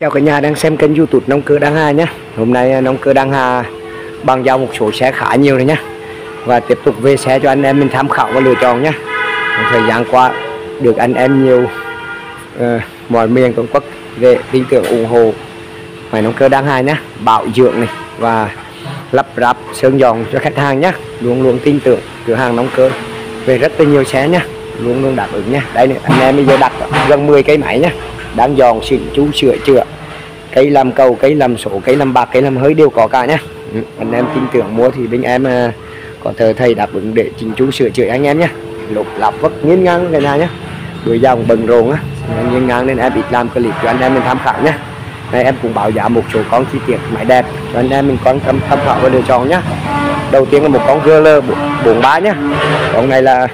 Chào cả nhà đang xem kênh youtube Nông Cơ Đăng Hà nhé. Hôm nay à, Nông Cơ Đăng Hà bằng giao một số xe khá nhiều rồi nhé. Và tiếp tục về xe cho anh em mình tham khảo và lựa chọn nhé. Thời gian qua được anh em nhiều uh, mọi miền toàn quốc về tin tưởng ủng hộ. Phải Nông Cơ Đăng Hà nhé. Bảo dưỡng này và lắp ráp sơn giòn cho khách hàng nhé. Luôn luôn tin tưởng cửa hàng Nông Cơ về rất là nhiều xe nhé. Luôn luôn đáp ứng nhé. Đây này, anh em bây giờ đặt gần 10 cây máy nhé đang dọn xịn chú sửa chữa. Cây làm cầu, cây làm sổ, cây làm bạc, cây làm hơi đều có cả nhé ừ, anh em tin tưởng mua thì bên em à, có thờ thầy đáp ứng để chỉnh chú sửa chữa anh em nhé lục lọc vất nghiến ngang cái này nhé đuổi dòng bần rộn á nghiến ngang nên em ít làm clip cho anh em mình tham khảo nhé này, em cũng bảo giá một số con chi tiết máy đẹp, cho anh em mình quan tâm tham khảo và lựa chọn nhé đầu tiên là một con GL 43 nhé con này là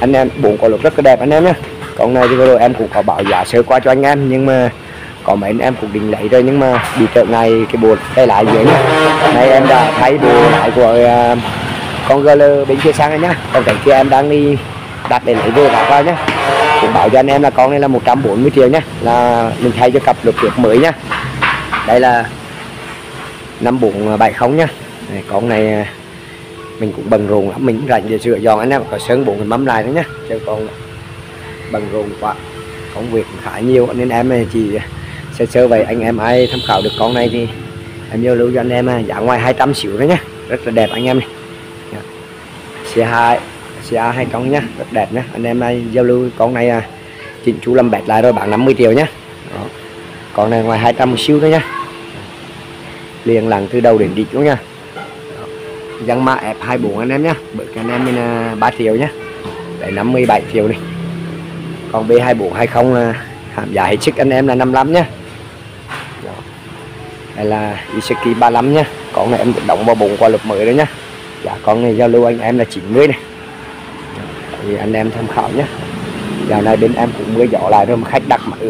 anh em, bốn có lục rất là đẹp anh em nhé con này thì vừa rồi em cũng có bảo giá sơ qua cho anh em nhưng mà có mấy anh em cũng định lấy rồi nhưng mà bị trở ngày cái bộ tay lại dưới nhá. Nay em đã thấy bộ lại của uh, con GL bên kia sang rồi nhá. Còn cái kia em đang đi đặt để lấy về cả vào nhá. Cũng bảo cho anh em là con này là 140 triệu nhá là mình thay cho cặp lục tuyệt mới nhá. Đây là 5470 nhá. Này, con này à, mình cũng bận rộn lắm mình rảnh để sửa dọn anh em có sơn bộ mình mắm lại nữa nhá. Chứ còn bận rộn quá công việc khá nhiều nên em chỉ sơ sơ vậy anh em ai tham khảo được con này thì em giao lưu cho anh em à, giá ngoài 200 xíu đấy nhá rất là đẹp anh em này. Dạ. Xe hai xe hai con nhá rất đẹp nhá anh em ai giao lưu con này à, chỉnh chú làm bẹt lại rồi bán 50 triệu nhá. Đó. con này ngoài 200 một xíu đấy nhá. Liền lặng từ đầu đến đít luôn nha. Dân mã F24 anh em nhá bởi anh em mình à, 3 triệu nhá. Đấy 57 triệu này còn B2420 là hàm giá hết sức anh em là 55 nhé đây là Iseki 35 nhé con này em đóng vào bụng qua lục mới đấy nhá. Dạ con này giao lưu anh em là 90 này. Thì anh em tham khảo nhé dạo này bên em cũng mưa gió lại rồi mà khách đặt máy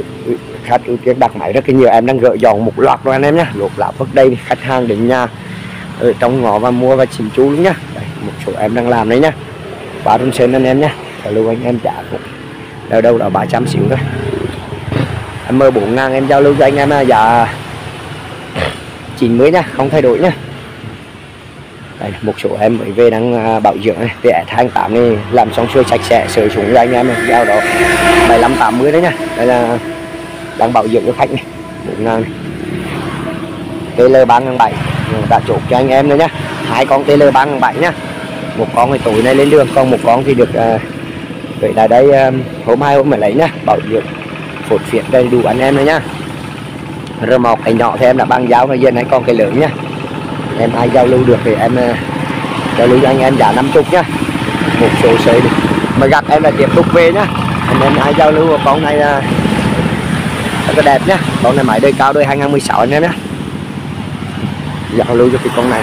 khách ưu tiên đặt máy rất là nhiều. Em đang gỡ dọn một loạt rồi anh em nhé lột lạp vất đây khách hàng đến nhà ở trong ngõ và mua và chỉnh chú nhá. Đây, một số em đang làm đấy nhá. Và Trung Sơn anh em nhé giao lưu anh em trả cũng đâu đâu là 300 xíu thôi. Em mơ 4 ngàn em giao lưu cho anh em giá dạ. 90 nha không thay đổi nhá đây một số em mới về đang à, bảo dưỡng này. Vẽ tháng 8 này làm xong xuôi sạch sẽ sửa xuống cho anh em này giao đó. 75 80 đấy nha. Đây là đang bảo dưỡng cho khách này 4 ngàn này. TL 3 đã chốt cho anh em nữa nhá hai con TL 3 7 nhá một con thì tối nay lên đường còn một con thì được uh, vậy là đây um, hôm mai hôm mới lấy nhá, bảo dưỡng, phốt phiện đầy đủ anh em rồi nhá. Rồi một cái nhỏ thì em đã băng giáo rồi dân hay còn cái lớn nhá. Em ai giao lưu được thì em uh, giao lưu cho anh em giá 50 nhá. Một số sợi mà gặp em là tiếp tục về nhá. Anh em ai giao lưu con này là rất là đẹp nhá. Con này máy đời cao, đời 2016 anh em nhá. Giao lưu cho cái con này.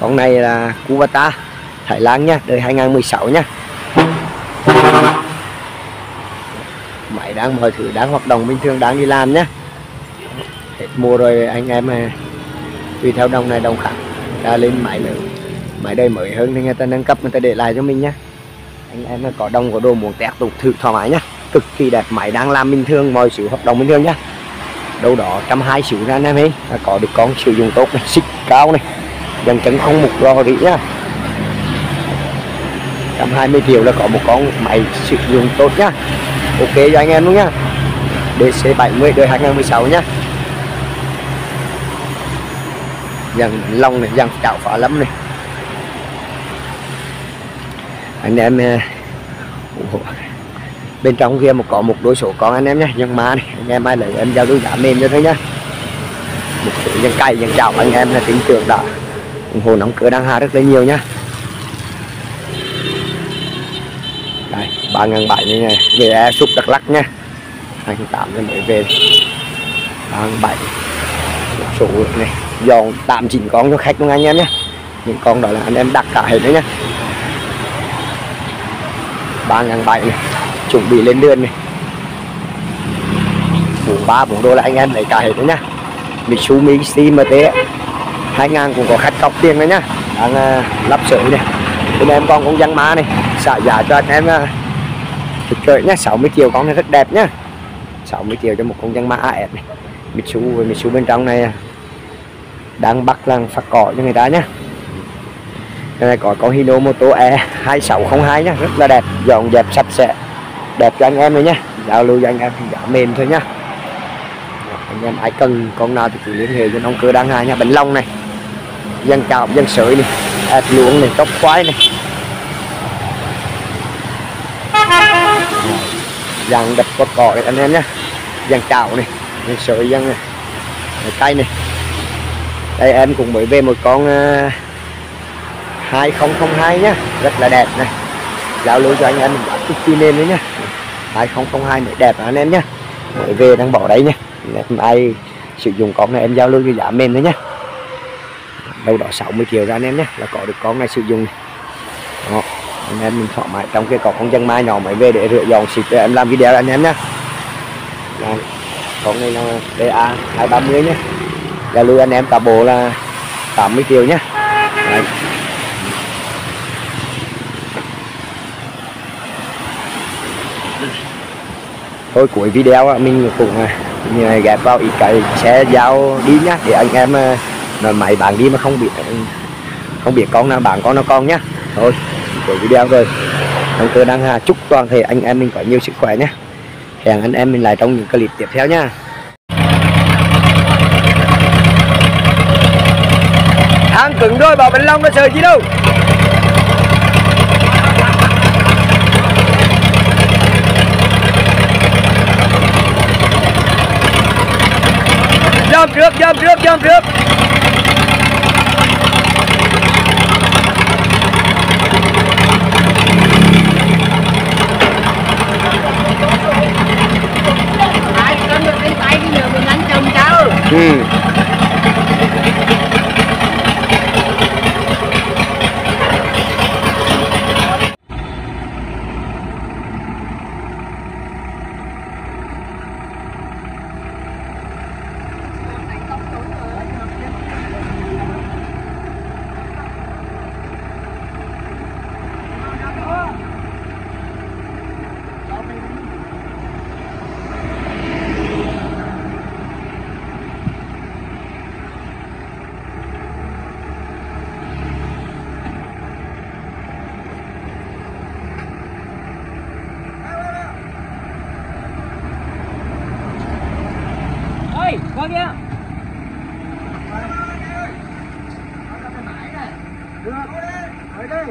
Con này là Cubata Thái Lan nha đời 2016 nha. Máy đang mọi thứ đang hoạt động bình thường đang đi làm nhé hết mua rồi anh em à, tùy theo đồng này đồng khác. Ra lên máy nữa. Máy đây mới hơn thì người ta nâng cấp người ta để lại cho mình nhé anh em có đồng có đồ muốn test tục thử thoải mái nhá cực kỳ đẹp máy đang làm bình thường mọi sự hoạt động bình thường nhá đâu đó trăm hai xíu ra anh em ấy có được con sử dụng tốt này xích cao này dần chân không một lo rỉ nhá. 120 triệu là có một con máy sử dụng tốt nhá. Ok cho anh em luôn nhá. DC70 đời 2016 nhá. Dàn long này dàn chảo phá lắm này. Anh em ờ, bên trong kia một có một đôi số con anh em nhé nhưng mà này. Anh em ai lấy, em giao đôi giá mềm cho thôi nhá. Một số dân cày, dân chào anh em là tính tưởng đã ủng hộ nóng cửa đang hà rất là nhiều nhá. Đây, ba ngàn bảy như này về súp đắk lắc nha hai tám cho mới về. Ba ngàn bảy, số này, dọn tạm chỉnh con cho khách luôn anh em nhé những con đó là anh em đặt cả hết đấy nhá. Ba ngàn bảy này, chuẩn bị lên đường này. Bốn ba bốn đô là anh em lấy cả hết đấy nhá. Mitsubishi MT 2000 cũng có khách cọc tiền đấy nhá. Đang uh, lắp sợi này. Bên em con con dân má này. Xả giá cho anh em uh, thực trời nhé 60 triệu con này rất đẹp nhá. 60 triệu cho một con dân má AF này. Mitsu với Mitsu bên trong này ờ, đang bắt lăng phát cỏ cho người ta nhá. Cái này có con Hino Moto E 2602 nhá. Rất là đẹp. Dọn dẹp sạch sẽ. Đẹp cho anh em này nhá. Giao lưu cho anh em thì giá mềm thôi nhá. Anh em ai cần con nào thì cứ liên hệ với ông cơ đang hai nha bánh long này dân cào dân sợi này ạt luống này tóc khoái này. Dàn đập có cỏ này anh em nhé. Dàn cào này dân sợi dân này cây này. Đây em cũng mới về một con uh, 2002 nhá rất là đẹp này. Giao lưu cho anh em bắt chút chi lên đấy nhá 2002 này đẹp anh em nhá mới về đang bỏ đấy nhá em ai sử dụng con này em giao lưu cho giá mềm đấy nhá đâu đó 60 triệu ra anh em nhé, là có được con này sử dụng đó, anh em mình thoải mái. Trong cái có con chân mai nhỏ mới về để rửa dọn xịt, để em làm video anh em nhé. Con này là DA 230 nhé. Là lưu anh em cả bộ là 80 triệu nhé. Đấy. thôi, cuối video mình cũng à, à, ghép vào ít cái xe giao đi nhá, để anh em à, rồi mày bạn đi mà không biết không biết con nào, bạn con nó con nhá. Thôi của video rồi. Động cơ đang hà chúc toàn thể anh em mình có nhiều sức khỏe nhé hẹn anh em mình lại trong những clip tiếp theo nha ăn cứng đôi, bảo bình long nó sợ gì đâu? Dòm trước dòm trước dòm trước. 嗯。có kia được. Ở đây